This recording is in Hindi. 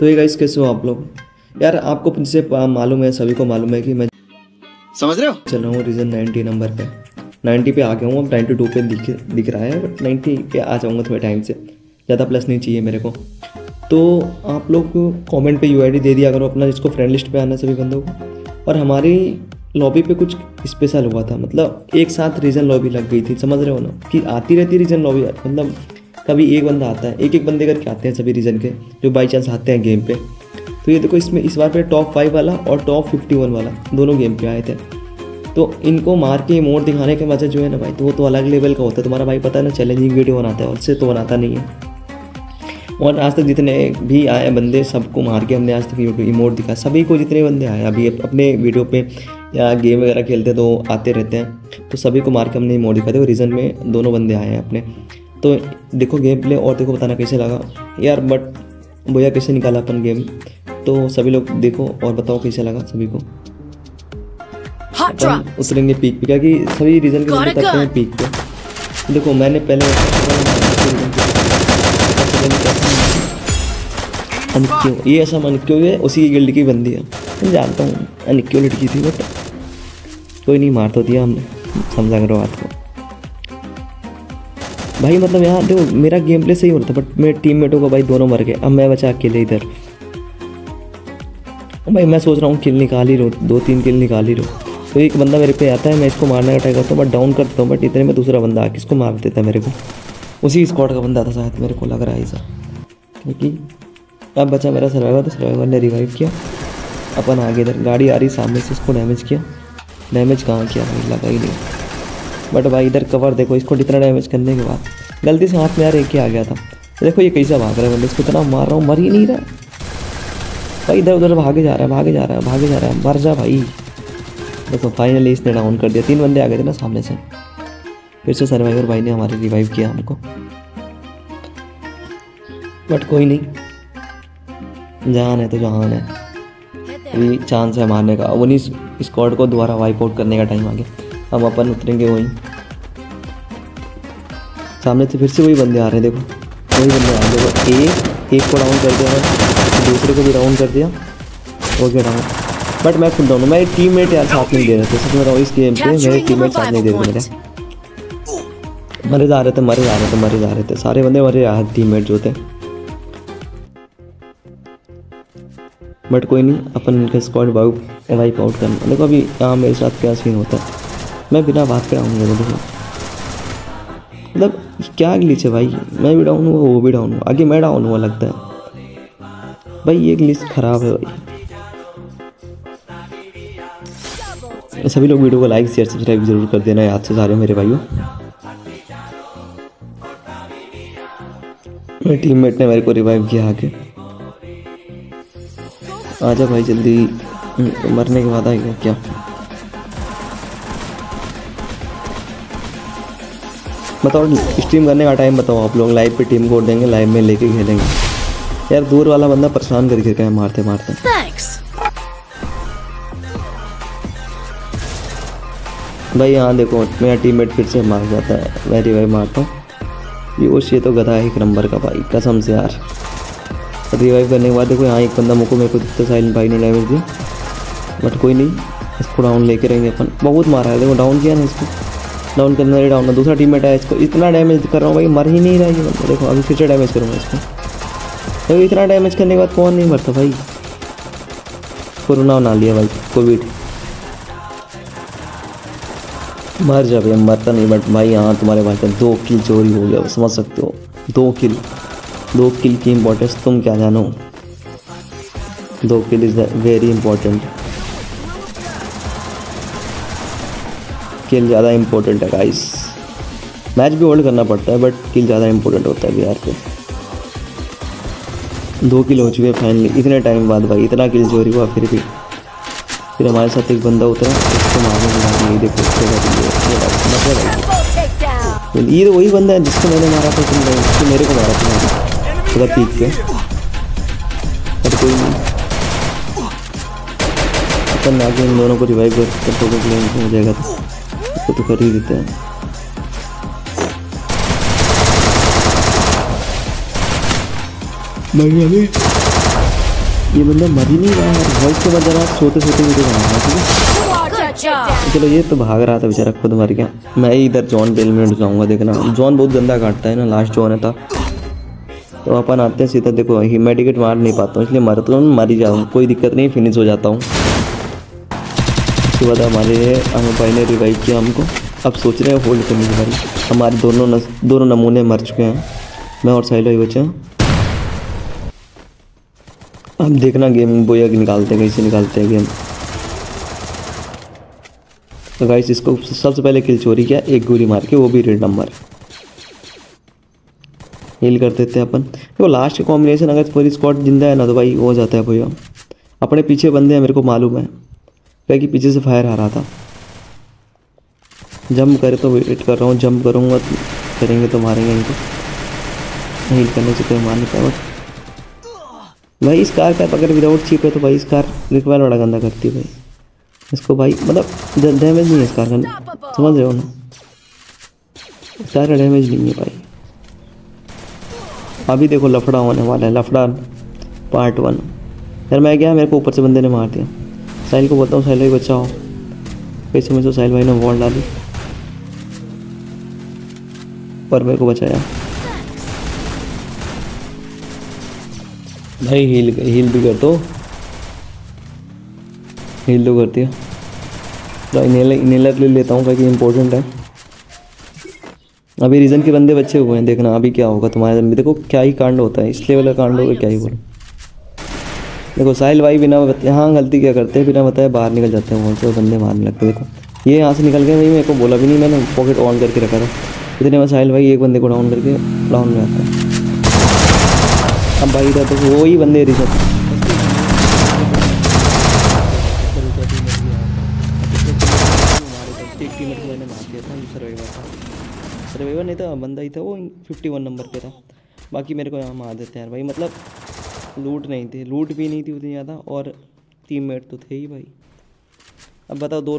तो ये गाइस कैसे हो आप लोग? यार आपको जैसे मालूम है सभी को मालूम है कि मैं समझ रहे हो? चल रहा हूँ रीजन नाइन्टी नंबर पे। नाइन्टी पे आ गया हूँ अब नाइन्टी टू पे दिख दिख रहा है बट नाइन्टी पे आ जाऊँगा थोड़े टाइम से। ज़्यादा प्लस नहीं चाहिए मेरे को। तो आप लोग कमेंट पे यूआईडी दे दिया करो अपना जिसको फ्रेंड लिस्ट पे आना सभी बंदों को। और हमारी लॉबी पे कुछ स्पेशल हुआ था मतलब एक साथ रीजन लॉबी लग गई थी समझ रहे हो ना? कि आती रहती रीजन लॉबी मतलब कभी एक बंदा आता है एक एक बंदे करके आते हैं सभी रीजन के, जो बाई चांस आते हैं गेम पे। तो ये देखो इसमें, इस बार पे टॉप फाइव वाला और टॉप फिफ्टी वन वाला, दोनों गेम पे आए थे। तो इनको मार के इमोट दिखाने के मज़ा जो है ना भाई तो वो तो अलग लेवल का होता है। तुम्हारा भाई पता है ना चैलेंजिंग वीडियो बनाता है, उससे तो बनाता नहीं है। और आज तक जितने भी आए बंदे, सबको मार के हमने आज तक यूट्यूब इमोट दिखा सभी को जितने बंदे आए, अभी अपने वीडियो पे या गेम वगैरह खेलते तो आते रहते हैं। तो सभी को मार के हमने इमोट दिखा थे रीज़न में दोनों बंदे आए हैं अपने। तो देखो गेम प्ले और देखो बताना कैसे लगा। यार बट भैया कैसे निकाला अपन गेम? तो सभी लोग देखो और बताओ कैसे लगा सभी को। उतरेंगे पीक पे क्या सभी रीजन के बंदे हैं पीक पे। देखो मैंने पहले अनिक्यो ये ऐसा अनिक्यो है? उसी की गिल्ड की बंदी है। मैं जानता हूँ अनिक्यो लड़की थी बट कोई नहीं मार तो दिया हमने। समझा करो बात को। भाई मतलब यहाँ देखो मेरा गेम प्ले सही हो रहा था बट मेरे टीम मेटों को भाई दोनों मर गए। अब मैं बचा अकेले इधर। भाई मैं सोच रहा हूँ किल निकाल ही लो, दो तीन किल निकाल ही लो। तो एक बंदा मेरे पे आता है, मैं इसको मारने का ट्राई करता हूँ बट डाउन कर देता हूँ बट इतने में दूसरा बंदा आके इसको मार देता है मेरे को। उसी स्क्वाड का बंदा था शायद, मेरे को लग रहा है ऐसा। क्योंकि अब बचा मेरा सर्वाइवर तो सर्वाइवर ने रिवाइव किया। अपन आगे इधर, गाड़ी आ रही सामने से इसको डैमेज किया। डैमेज कहाँ किया? भाई लगा ही नहीं। बट भाई इधर कवर देखो, इसको इतना डैमेज करने के बाद। गलती से हाथ में यार एक ही आ गया था। देखो ये कैसे भाग रहा है बंदे, इसको इतना मार रहा हूँ, मर ही नहीं रहा। भाई इधर उधर भागे जा रहा है, भागे जा रहा है, भागे जा रहा है, मर जा भाई। देखो फाइनली इसने डाउन कर दिया। तीन बंदे आ गए थे ना सामने से। फिर से सर्वाइवर भाई ने हमारे रिवाइव किया हमको। बट कोई नहीं। जान है तो जहान है। अभी चांस है मारने का। अब उन्हीं स्क्वाड को दोबारा वाइप आउट करने का टाइम आ गया। हम अपन उतरेंगे वहीं। सामने से फिर से वही बंदे आ रहे हैं देखो। वही बंदे आ रहे हैं देखो। एक एक को डाउन कर दिया मैं दूसरे को भी डाउन कर दिया। हो गया डाउन बट मैं खुद डाउन हूँ मेरे टीम मेट यार साथ नहीं दे रहे थे सच में इस गेम पे मेरे टीम मेट साथ नहीं दे रहे मेरे। मरे जा रहे थे मरे जा रहे थे मरे जा रहे थे। सारे बंदे मरे जा रहे टीम मेट जो थे। बट कोई नहीं अपन उनके स्क्वाड वाइप वाइप आउट करना। देखो अभी यहाँ मेरे साथ क्या सीन होता है। मैं बिना बात के आऊँगा देखो। मतलब क्या ग्लिच है भाई? मैं भी डाउन हुआ वो भी डाउन हुआ आगे मैं डाउन हुआ लगता है। भाई, ये ग्लिच खराब है भाई। सभी लोग वीडियो को लाइक शेयर सब्सक्राइब ज़रूर कर देना, याद से सारे मेरे भाइयों। मेरे टीममेट ने मेरे को रिवाइव किया आके आजा भाई, जल्दी। मरने के बाद आएगा क्या? बताओ स्ट्रीम करने का टाइम बताओ आप लोग लाइव पे टीम कोड देंगे लाइव में लेके खेलेंगे। यार दूर वाला बंदा परेशान करके क्या है मारते मारते। Thanks. भाई यहाँ देखो मेरा टीममेट फिर से मार जाता है। मैं रिवाइव मारता हूँ। योश ये तो गधा है एक नंबर का भाई कसम से यार। रिवाइव करने के बाद देखो यहाँ एक बंदा मुझको मेरे को दिखता साइलेंट भाई ने डैमेज दिया। बट कोई नहीं इसको डाउन लेके रहेंगे अपन। बहुत मारा है देखो डाउन किया ना इसको। डाउन करने वाले डाउन है। दूसरा टीममेट है, इसको इतना डैमेज कर रहा हूँ भाई, मर ही नहीं रहा ये बंदा। देखो, अभी फिर से डैमेज करूँगा इसको। देखो इतना डैमेज करने के बाद कौन नहीं मरता भाई? कोरोना बना लिया भाई कोविड मर जा भैया मरता नहीं बट भाई यहाँ तुम्हारे भाई का दो किल चोरी हो गया, समझ सकते हो। दो किल दो किल की इम्पोर्टेंस तुम क्या जानो? दो kill is very important kill ज़्यादा इंपॉर्टेंट है गाइस मैच भी होल्ड करना पड़ता है बट किल ज़्यादा इंपॉर्टेंट होता है बिहार पे दो किल हो चुके हैं फाइनली इतने टाइम बाद भाई इतना किल चोरी हुआ फिर भी. फिर हमारे साथ एक बंदा उतरा उसको मारने के बाद ये देखो ये- तो वही बंदा है जिसको मैंने मारा था तुम लोग जिसको मेरे को मारा था. थोड़ा पीक के पर कोई नहीं. अपन आगे इन दोनों को रिवाइव कर कर तो हो जाएगा तो. इसको तो कर ही देते हैं। ये बंदा मर ही नहीं रहा है। वॉइस के बाद जरा सोते सोते वीडियो बना रहा है ठीक है? चलो ये तो भाग रहा था बेचारा खुद मर गया। मैं ही इधर जॉन बेल में जाऊँगा देखना। जॉन बहुत गंदा काटता है ना लास्ट जॉन है था। तो अपन आते हैं सीधा देखो ही मेडिकेट मार नहीं पाता हूँ इसलिए मरता हूँ मर ही जाऊँ कोई दिक्कत नहीं फिनिश हो जाता हूँ। उसके बाद हमारे हमें भाई ने रिवाइव किया हमको। अब सोच रहे हैं होल्ड करने की बारी हमारे दोनों नस, दोनों नमूने मर चुके हैं। मैं और साहिल भाई बचे अब देखना गेम बोया निकालते हैं कैसे निकालते हैं गेम तो गाइस इसको सबसे पहले किल चोरी किया एक गोली मार के वो भी रेड नंबर हील कर देते हैं अपन। देखो लास्ट कॉम्बिनेशन अगर पूरी स्क्वाड ज़िंदा है ना तो भाई हो जाता है भैया। अपने पीछे बंदे हैं मेरे को मालूम है। क्या कि पीछे से फायर आ रहा था। जंप करे तो वेट कर रहा हूँ जंप करूँगा तो करेंगे तो मारेंगे इनको। हील करने से कोई मार नहीं पाया भाई इस कार का अगर विदाउट चीप है तो भाई इस कार रिक्वायर बड़ा गंदा करती है भाई। इसको भाई मतलब डैमेज नहीं है इस कार का। समझ रहे हो ना? इस कार का डैमेज नहीं है भाई। अभी देखो लफड़ा होने वाला है, लफड़ा पार्ट वन यार मैं गया, मेरे को ऊपर से बंदे ने मार दिया। साहिल को बोलता हूँ, साहिल भाई बचाओ कैसे में तो साहिल भाई ने वॉल डाली। पर मेरे को बचाया। भाई हील हील भी कर दो। हील तो करती है। तो इनेलर इनेलर ले लेता हूँ, क्योंकि इम्पोर्टेंट है। अभी रीज़न के बंदे बच्चे हुए हैं, देखना अभी क्या होगा तुम्हारे देखो, क्या ही कांड होता है। इस लेवल का कांड होगा, क्या ही बोलो। देखो, साहिल भाई बिना बताए हाँ गलती क्या करते हैं? बिना बताए बाहर निकल जाते हैं वहाँ से वो बंदे मारने लगते देखो, ये यहाँ से निकल गए भाई मेरे को बोला भी नहीं मैंने पॉकेट ऑन करके रखा था। इतने में साहिल भाई एक बंदे को डाउन करके डाउन में आता है। अब भाई इधर तो वही बंदे था था सर्वाइवर नहीं था, बंदा ही था वो फिफ्टी वन नंबर पे था। बाकी मेरे को यहाँ मार देते हैं यार भाई मतलब लूट नहीं थे, लूट भी नहीं थी उतनी ज़्यादा और टीममेट तो थे ही भाई। अब बताओ दो लोग